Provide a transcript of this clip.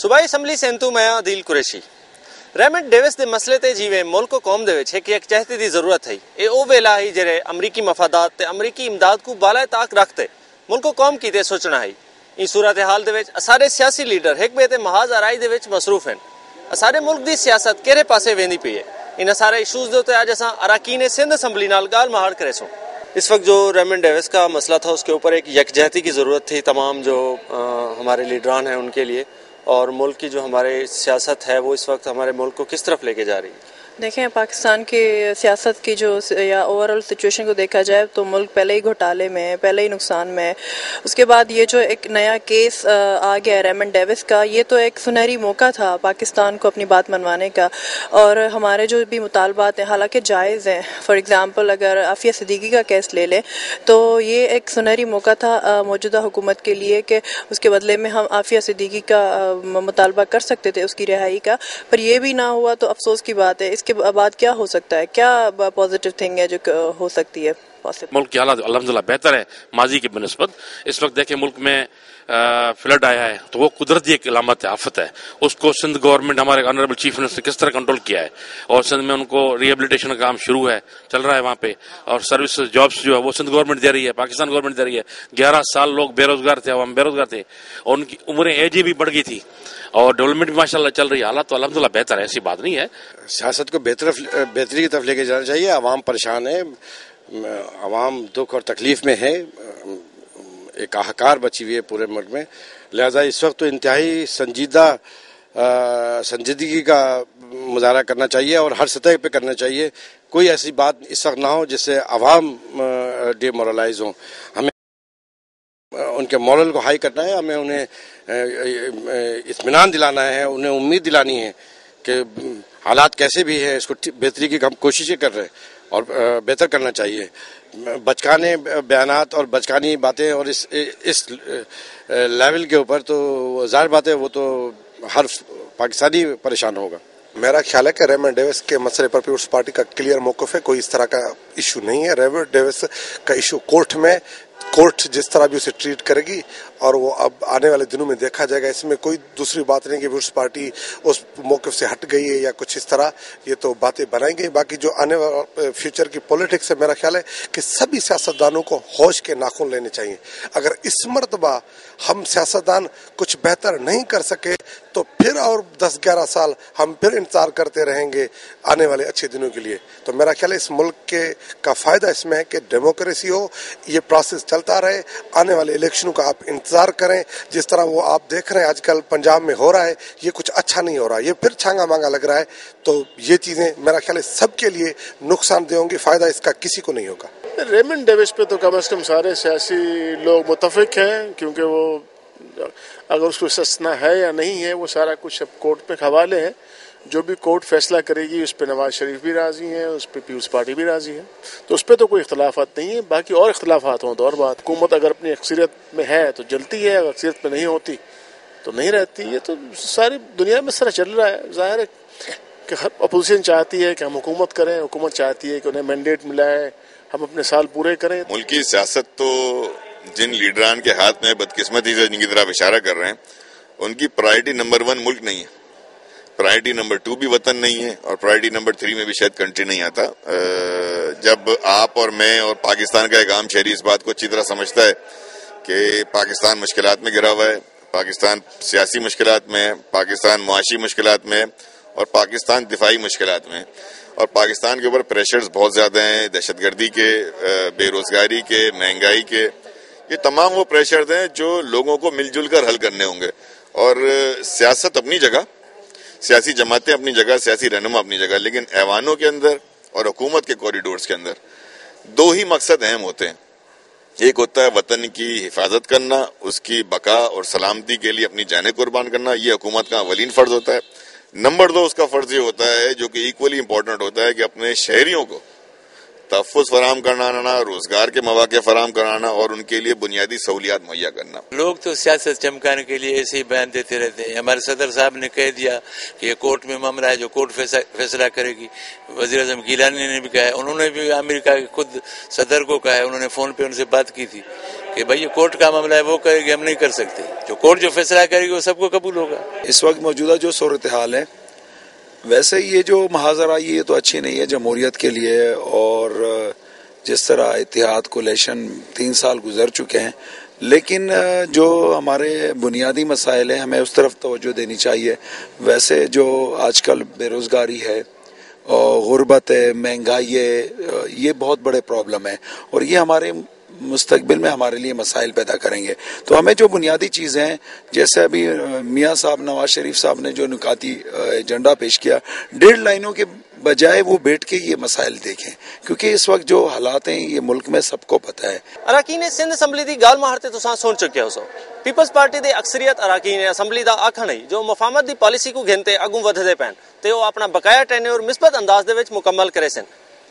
صوبائی اسمبلی سینتو میں عدیل قریشی ریمنڈ ڈیوس دے مسئلے تے جیویں ملک و قوم دے وچ ایک چہتی دی ضرورت ہے اے او ویلا ہی جڑے امریکی مفادات تے امریکی امداد کو بالائے طاق رکھتے ملک و قوم کی تے سوچنا ہے ان صورتحال دے وچ سارے سیاسی لیڈر ایک بے محاذ آرائی دے وچ مصروف ہیں سارے ملک دی سیاست کیرے پاسے ویندی پئی ان سارے ایشوز دے اوتے اج اساں اراکین سندھ اسمبلی نال گال مہار کرے سو اس وقت جو ریمن ڈیوس کا مسئلہ تھا اس کے اوپر ایک یکجہتی کی ضرورت تھی تمام جو ہمارے لیڈران ہیں ان کے لیے اور ملک کی جو ہمارے سیاست ہے، وہ اس وقت ہمارے ملک کو کس طرف لے کے جا رہی ہے؟ دیکھیں، پاکستان کی سیاست کی جو یا اوور آل سچویشن کو دیکھا جائے تو ملک پہلے ہی گھوٹالے میں ہے، پہلے ہی نقصان میں ہے۔ اس کے بعد یہ جو ایک نیا کیس آ گیا ہے ریمن ڈیوس کا، یہ تو ایک سنہری موقع تھا پاکستان کو اپنی بات منوانے کا۔ اور ہمارے جو بھی مطالبات ہیں، حالانکہ جائز ہیں۔ فار ایگزامپل اگر عافیہ صدیقی کا کیس لے لیں، تو یہ ایک سنہری موقع تھا موجودہ حکومت کے لیے کہ اس کے بدلے میں ہم عافیہ صدیقی کا مطالبہ کر سکتے تھے اس کی رہائی کا۔ پر یہ بھی نہ ہوا تو افسوس کی بات ہے۔ اس کے بعد کیا ہو سکتا ہے؟ کیا پازیٹیو تھنگ ہے جو ہو سکتی ہے؟ ملک کی حالات الحمدللہ بہتر ہے ماضی کی بنسبت اس وقت دیکھیں ملک میں فلڈ آیا ہے تو وہ قدرتی ایک علامت ہے آفت ہے۔ اس کو سندھ گورنمنٹ ہمارے آنریبل چیف منسٹر کس طرح کنٹرول کیا ہے؟ اور سندھ میں ان کو ریبلیٹیشن کا کام شروع ہے چل رہا ہے وہاں پہ۔ اور سروس جابس جو ہے وہ سندھ گورنمنٹ دے رہی ہے پاکستان گورنمنٹ دے رہی ہے۔ گیارہ سال لوگ بے روزگار تھے ہم بے روزگار تھے۔ اور ان کی عمریں ایج بھی بڑھ گئی تھی۔ اور ڈیولپمنٹ بھی ماشاء اللہ چل رہی ہے۔ حالات تو الحمد للہ بہتر ہے ایسی بات نہیں ہے۔ سیاست کو بہتر بہتری کی طرف لے کے جانا چاہیے عوام پریشان ہے عوام دکھ اور تکلیف میں ہے ایک اہکار بچی ہوئی ہے پورے ملک میں۔ لہذا اس وقت تو انتہائی سنجیدہ سنجیدگی کا مظاہرہ کرنا چاہیے اور ہر سطح پہ کرنا چاہیے۔ کوئی ایسی بات اس وقت نہ ہو جس سے عوام ڈی مورلائز ہوں۔ ہمیں ان کے مورل کو ہائی کرنا ہے۔ ہمیں انہیں اطمینان دلانا ہے، انہیں امید دلانی ہے۔ کہ حالات کیسے بھی ہیں، اس کو بہتری کی ہم کوششیں کر رہے ہیں اور بہتر کرنا چاہیے۔ بچکانے بیانات اور بچکانی باتیں اور اس اس لیول کے اوپر تو ظاہر بات ہے وہ تو ہر پاکستانی پریشان ہوگا۔ میرا خیال ہے کہ ریمن ڈیوس کے مسئلے پر پیپلز پارٹی کا کلیئر موقف ہے، کوئی اس طرح کا ایشو نہیں ہے۔ ریمن ڈیوس کا ایشو کورٹ میں کورٹ جس طرح بھی اسے ٹریٹ کرے گی اور وہ اب آنے والے دنوں میں دیکھا جائے گا، اس میں کوئی دوسری بات نہیں کہ پیپلز پارٹی اس موقف سے ہٹ گئی ہے یا کچھ اس طرح، یہ تو باتیں بنائیں گے۔ باقی جو آنے والا فیوچر کی پولیٹکس ہے، میرا خیال ہے کہ سبھی سیاستدانوں کو ہوش کے ناخن لینے چاہیے۔ اگر اس مرتبہ ہم سیاستدان کچھ بہتر نہیں کر سکے تو پھر اور دس گیارہ سال ہم پھر انتظار کرتے رہیں گے آنے والے اچھے دنوں کے لیے۔ تو میرا خیال ہے اس ملک کے کا فائدہ اس میں ہے کہ ڈیموکریسی ہو، یہ پروسیس چلتا رہے۔ آنے والے الیکشنوں کا آپ انتظار کریں۔ جس طرح وہ آپ دیکھ رہے ہیں، آج کل پنجاب میں ہو رہا ہے، یہ کچھ اچھا نہیں ہو رہا۔ یہ پھر چھانگا مانگا لگ رہا ہے۔ تو یہ چیزیں میرا خیال ہے سب کے لیے نقصان دہ ہوں گی فائدہ اس کا کسی کو نہیں ہوگا۔ ریمنڈ ڈیوس پہ تو کم از کم سارے سیاسی لوگ متفق ہیں، کیونکہ وہ اگر اس کو سسنا ہے یا نہیں ہے، وہ سارا کچھ اب کورٹ پہ حوالے ہیں۔ جو بھی کورٹ فیصلہ کرے گی، اس پہ نواز شریف بھی راضی ہیں، اس پہ پیپلز پارٹی بھی راضی ہے تو اس پہ تو کوئی اختلافات نہیں ہے باقی اور اختلافات ہوں تو اور بات۔ حکومت اگر اپنی اکثریت میں ہے تو جلتی ہے، اگر اکثریت میں نہیں ہوتی تو نہیں رہتی۔ یہ تو ساری دنیا میں سر چل رہا ہے۔ ظاہر ہے کہ اپوزیشن چاہتی ہے کہ ہم حکومت کریں۔ حکومت چاہتی ہے کہ انہیں مینڈیٹ ملا ہے ہم اپنے سال پورے کریں۔ ملکی سیاست تو جن لیڈران کے ہاتھ میں بدقسمتی سے جن کی طرف اشارہ کر رہے ہیں، ان کی پرائرٹی نمبر ون ملک نہیں ہے۔ پرائرٹی نمبر ٹو بھی وطن نہیں ہے اور پرائرٹی نمبر تھری میں بھی شاید کنٹری نہیں آتا۔ جب آپ اور میں اور پاکستان کا ایک عام شہری اس بات کو اچھی طرح سمجھتا ہے کہ پاکستان مشکلات میں گرا ہوا ہے، پاکستان سیاسی مشکلات میں ہے، پاکستان معاشی مشکلات میں ہے اور پاکستان دفاعی مشکلات میں اور پاکستان کے اوپر پریشرز بہت زیادہ ہیں، دہشت گردی کے بے روزگاری کے، مہنگائی کے۔ یہ تمام وہ پریشرز ہیں جو لوگوں کو مل جل کر حل کرنے ہوں گے۔ اور سیاست اپنی جگہ، سیاسی جماعتیں اپنی جگہ، سیاسی رہنما اپنی جگہ، لیکن ایوانوں کے اندر اور حکومت کے کوریڈورز کے اندر دو ہی مقصد اہم ہوتے ہیں۔ ایک ہوتا ہے وطن کی حفاظت کرنا، اس کی بقا اور سلامتی کے لیے اپنی جانیں قربان کرنا، یہ حکومت کا اولین فرض ہوتا ہے۔ نمبر دو اس کا فرض یہ ہوتا ہے جو کہ ایکولی امپورٹنٹ ہوتا ہے کہ اپنے شہریوں کو تحفظ فراہم کرانا روزگار کے مواقع فراہم کرانا اور ان کے لیے بنیادی سہولیات مہیا کرنا۔ لوگ تو سیاست چمکانے کے لیے ایسے ہی بیان دیتے رہتے ہیں۔ ہمارے صدر صاحب نے کہہ دیا کہ یہ کورٹ میں معاملہ ہے جو کورٹ فیصلہ کرے گی۔ وزیر اعظم گیلانی نے بھی کہا ہے انہوں نے بھی امریکہ کے خود صدر کو کہا ہے انہوں نے فون پہ ان سے بات کی تھی کہ بھائی یہ کورٹ کا معاملہ ہے وہ کرے گی ہم نہیں کر سکتے۔ جو کورٹ جو فیصلہ کرے گی وہ سب کو قبول ہوگا۔ اس وقت موجودہ جو صورتحال ہے ویسے یہ جو محاذرہ، یہ تو اچھی نہیں ہے جمہوریت کے لیے اور جس طرح اتحاد کو لیشن تین سال گزر چکے ہیں، لیکن جو ہمارے بنیادی مسائل ہیں، ہمیں اس طرف توجہ دینی چاہیے۔ ویسے جو آج کل بے روزگاری ہے، غربت ہے، مہنگائی ہے، یہ بہت بڑے پرابلم ہیں۔ اور یہ ہمارے مستقبل میں ہمارے لیے مسائل پیدا کریں گے۔ تو ہمیں جو بنیادی چیزیں ہیں، جیسے ابھی میاں صاحب، نواز شریف صاحب نے جو نکاتی ایجنڈا پیش کیا، ڈیڑھ لائنوں کے بجائے وہ بیٹھ کے یہ مسائل دیکھیں۔ کیونکہ اس وقت جو حالات ہیں، یہ ملک میں سب کو پتا ہے۔ اراکین سندھ اسمبلی دی گال مہارتے تو سان سن چکے ہو سو۔ پیپلز پارٹی دے اکثریت اراکین اسمبلی دا آکھا نہیں جو مفامت دی پالیسی کو گھنتے اگوں ودھ دے پین تے وہ اپنا بقایا ٹینیور مثبت انداز دے وچ مکمل کرے سن۔